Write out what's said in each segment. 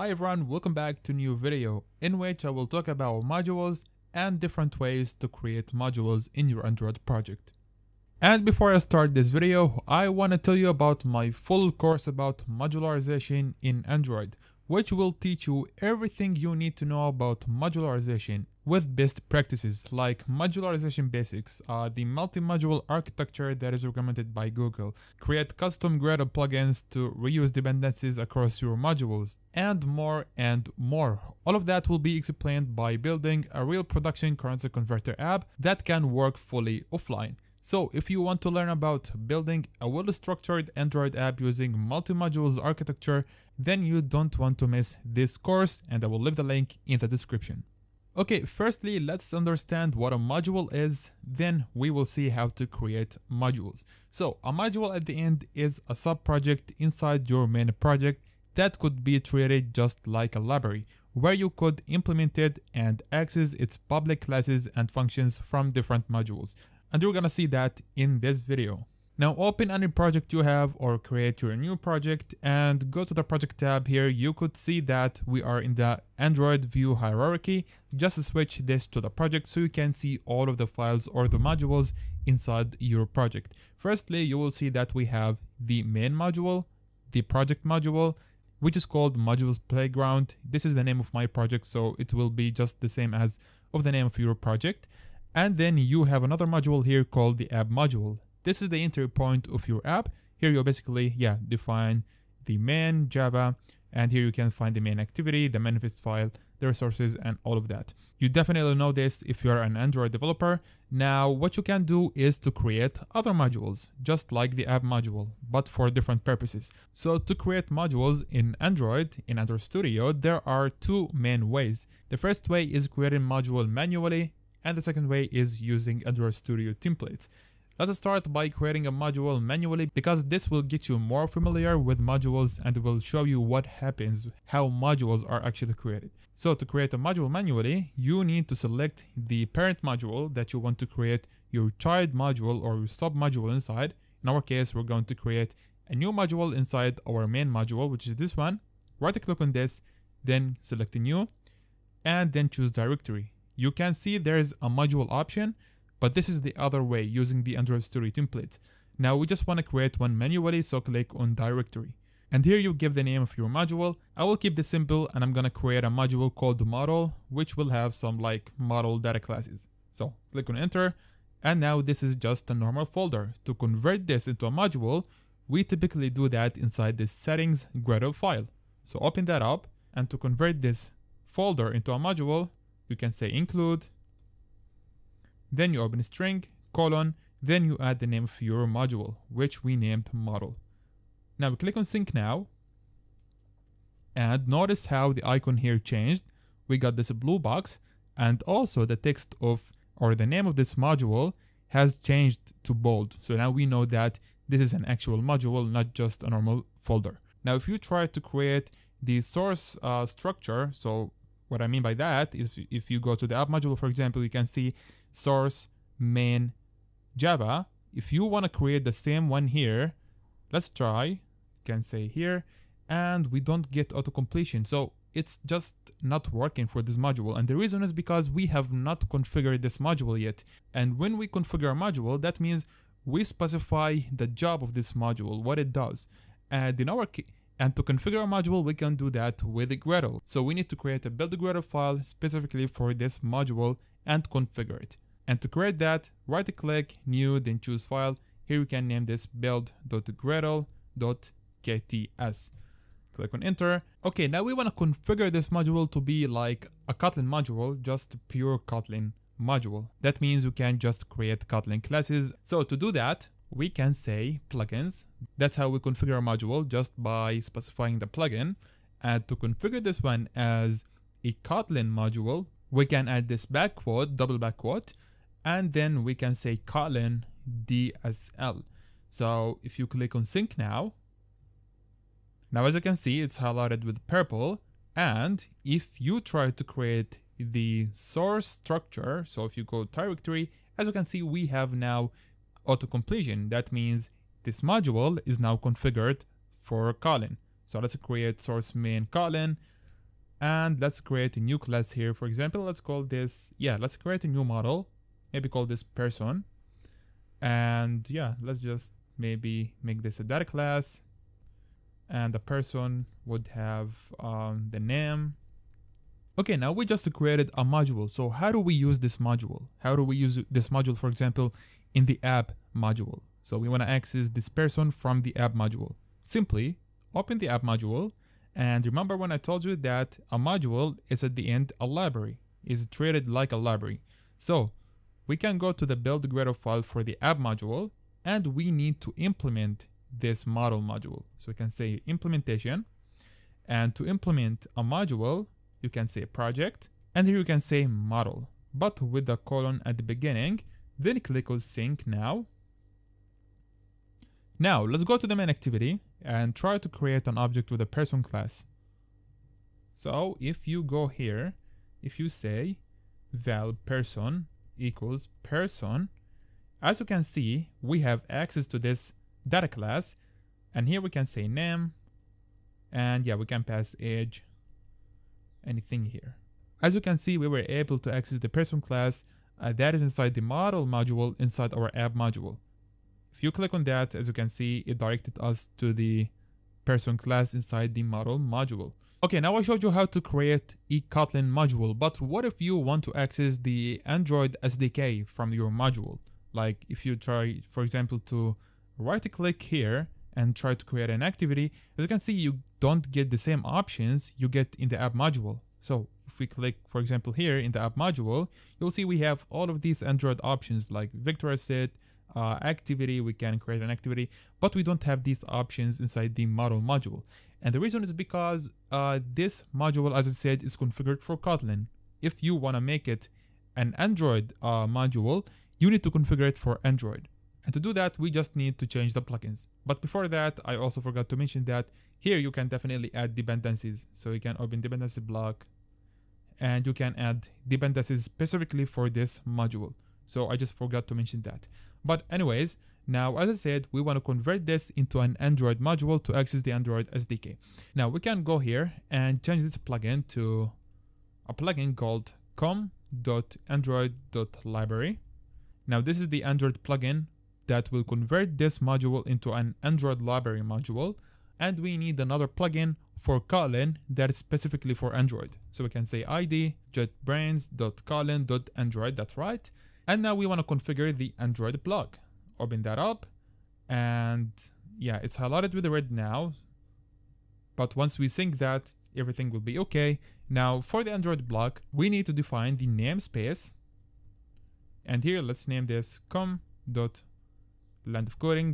Hi everyone, welcome back to new video in which I will talk about modules and different ways to create modules in your Android project. And before I start this video, I want to tell you about my full course about modularization in Android, which will teach you everything you need to know about modularization with best practices like modularization basics, uh, the multi-module architecture that is recommended by Google, create custom Gradle plugins to reuse dependencies across your modules, and more and more. All of that will be explained by building a real production currency converter app that can work fully offline. So if you want to learn about building a well-structured Android app using multi-modules architecture, then you don't want to miss this course and I will leave the link in the description. Okay, firstly, let's understand what a module is, then we will see how to create modules. So a module at the end is a sub-project inside your main project that could be treated just like a library, where you could implement it and access its public classes and functions from different modules and you're gonna see that in this video. Now open any project you have or create your new project and go to the project tab here. You could see that we are in the Android view hierarchy. Just switch this to the project so you can see all of the files or the modules inside your project. Firstly, you will see that we have the main module, the project module, which is called modules playground. This is the name of my project so it will be just the same as of the name of your project. And then you have another module here called the app module. This is the entry point of your app. Here you basically, yeah, define the main Java and here you can find the main activity, the manifest file, the resources and all of that. You definitely know this if you are an Android developer. Now what you can do is to create other modules just like the app module but for different purposes. So to create modules in Android, in Android Studio, there are two main ways. The first way is creating module manually and the second way is using Android Studio templates. Let's start by creating a module manually because this will get you more familiar with modules and will show you what happens, how modules are actually created. So to create a module manually, you need to select the parent module that you want to create your child module or your sub module inside. In our case, we're going to create a new module inside our main module, which is this one. Right click on this, then select new, and then choose directory you can see there's a module option, but this is the other way using the Android Studio template. Now we just want to create one manually, so click on directory. And here you give the name of your module. I will keep this simple and I'm gonna create a module called model, which will have some like model data classes. So click on enter. And now this is just a normal folder. To convert this into a module, we typically do that inside the settings Gradle file. So open that up and to convert this folder into a module, you can say include, then you open string, colon, then you add the name of your module, which we named model. Now we click on sync now, and notice how the icon here changed. We got this blue box, and also the text of, or the name of this module has changed to bold. So now we know that this is an actual module, not just a normal folder. Now if you try to create the source uh, structure, so what I mean by that is if you go to the app module, for example, you can see source main Java. If you want to create the same one here, let's try, you can say here, and we don't get auto completion. So it's just not working for this module. And the reason is because we have not configured this module yet. And when we configure a module, that means we specify the job of this module, what it does. And in our and to configure a module, we can do that with Gradle. So we need to create a build Gradle file specifically for this module and configure it. And to create that, right click, new, then choose file. Here we can name this build.gradle.kts. Click on enter. Okay, now we want to configure this module to be like a Kotlin module, just pure Kotlin module. That means you can just create Kotlin classes. So to do that, we can say plugins. That's how we configure a module just by specifying the plugin. And to configure this one as a Kotlin module, we can add this back quote, double back quote, and then we can say Kotlin DSL. So if you click on sync now, now as you can see, it's highlighted with purple. And if you try to create the source structure, so if you go directory, as you can see, we have now auto completion. That means this module is now configured for Kotlin. So let's create source main Kotlin. And let's create a new class here. For example, let's call this, yeah, let's create a new model. Maybe call this person. And yeah, let's just maybe make this a data class. And the person would have um, the name. Okay, now we just created a module. So how do we use this module? How do we use this module, for example, in the app module? So we want to access this person from the app module. Simply open the app module and remember when I told you that a module is at the end a library, is treated like a library. So we can go to the build Gradle file for the app module and we need to implement this model module. So we can say implementation and to implement a module, you can say project and here you can say model, but with the colon at the beginning, then click on sync now. Now let's go to the main activity and try to create an object with a person class. So if you go here, if you say val person equals person, as you can see, we have access to this data class and here we can say name and yeah, we can pass age, anything here. As you can see, we were able to access the person class uh, that is inside the model module inside our app module. If you click on that, as you can see, it directed us to the person class inside the model module. Okay, now I showed you how to create a Kotlin module, but what if you want to access the Android SDK from your module? Like if you try, for example, to right click here and try to create an activity, as you can see, you don't get the same options you get in the app module. So if we click, for example, here in the app module, you'll see we have all of these Android options like Vector Asset, uh, activity, we can create an activity, but we don't have these options inside the model module. And the reason is because uh, this module, as I said, is configured for Kotlin. If you want to make it an Android uh, module, you need to configure it for Android. And to do that, we just need to change the plugins. But before that, I also forgot to mention that here you can definitely add dependencies. So you can open dependency block and you can add dependencies specifically for this module. So I just forgot to mention that. But anyways, now as I said, we want to convert this into an Android module to access the Android SDK. Now we can go here and change this plugin to a plugin called com.android.library. Now this is the Android plugin that will convert this module into an Android library module and we need another plugin for Kotlin that is specifically for Android. So we can say id jetbrains.kotlin.android, that's right. And now we want to configure the Android block. Open that up and yeah, it's highlighted with red now. But once we sync that, everything will be okay. Now for the Android block, we need to define the namespace. And here, let's name this com.length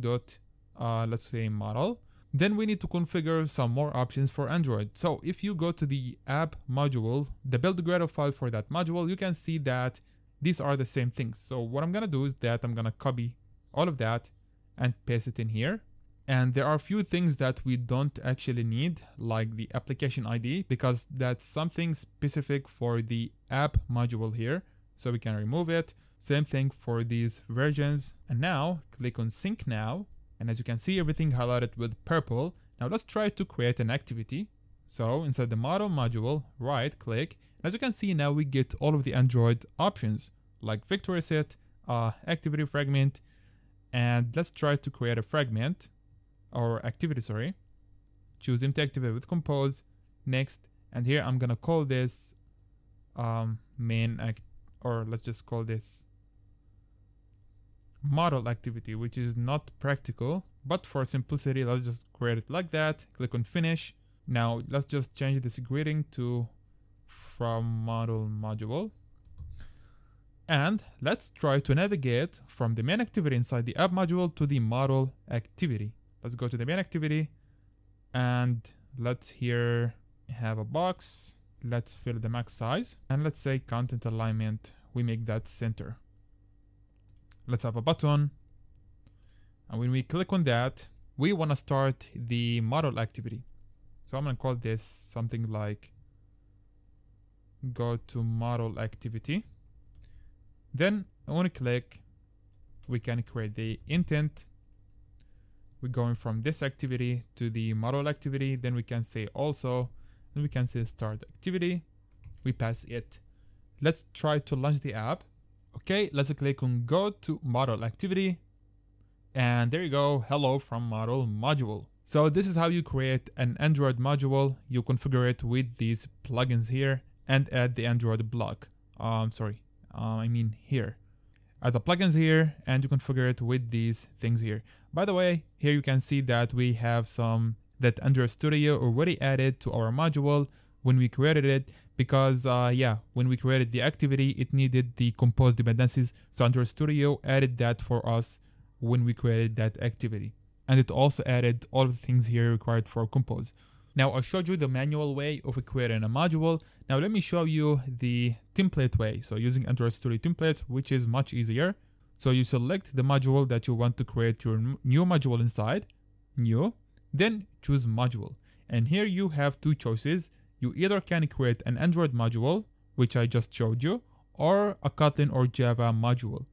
dot, uh, let's say model. Then we need to configure some more options for Android. So if you go to the app module, the build Gradle file for that module, you can see that these are the same things. So what I'm gonna do is that I'm gonna copy all of that and paste it in here. And there are a few things that we don't actually need, like the application ID, because that's something specific for the app module here. So we can remove it. Same thing for these versions. And now click on sync now. And as you can see, everything highlighted with purple. Now let's try to create an activity. So inside the model module, right click. As you can see now we get all of the Android options like Vector Asset, uh, activity fragment, and let's try to create a fragment or activity, sorry. Choose empty activity with compose, next, and here I'm gonna call this um, main act, or let's just call this model activity, which is not practical, but for simplicity, let's just create it like that. Click on finish. Now let's just change this greeting to from model module and let's try to navigate from the main activity inside the app module to the model activity. Let's go to the main activity and let's here have a box. Let's fill the max size and let's say content alignment. We make that center. Let's have a button. And when we click on that, we want to start the model activity. So I'm going to call this something like go to model activity. Then on a click, we can create the intent. We're going from this activity to the model activity. Then we can say also and we can say start activity. We pass it. Let's try to launch the app. Okay let's click on go to model activity. And there you go. Hello from model module. So this is how you create an android module. You configure it with these plugins here and add the android block. Um sorry uh, i mean here. Add the plugins here and you configure it with these things here. By the way here you can see that we have some that Android Studio already added to our module when we created it because uh, yeah when we created the activity it needed the compose dependencies so Android Studio added that for us when we created that activity. And it also added all the things here required for compose now I showed you the manual way of creating a module now let me show you the template way so using Android Studio templates which is much easier so you select the module that you want to create your new module inside new then choose module. And here you have two choices. You either can create an Android module, which I just showed you, or a Kotlin or Java module.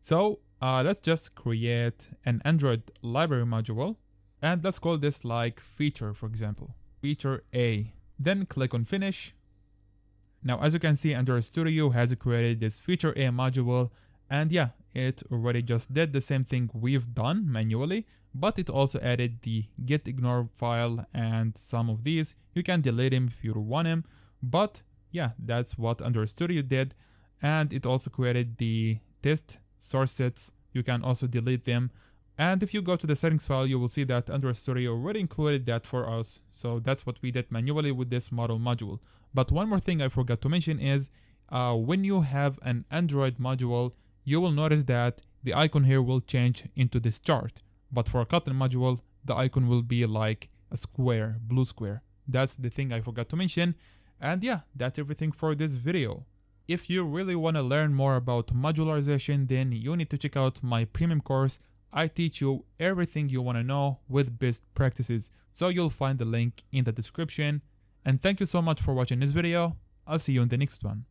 So uh, let's just create an Android library module and let's call this like feature for example, feature A. Then click on finish. Now as you can see Android Studio has created this feature A module and yeah, it already just did the same thing we've done manually, but it also added the gitignore file and some of these. You can delete them if you want them, but yeah, that's what Android Studio did. And it also created the test source sets. You can also delete them. And if you go to the settings file, you will see that Android Studio already included that for us. So that's what we did manually with this model module. But one more thing I forgot to mention is uh, when you have an Android module, you will notice that the icon here will change into this chart. But for a Kotlin module, the icon will be like a square, blue square. That's the thing I forgot to mention. And yeah, that's everything for this video. If you really want to learn more about modularization, then you need to check out my premium course. I teach you everything you want to know with best practices. So you'll find the link in the description. And thank you so much for watching this video. I'll see you in the next one.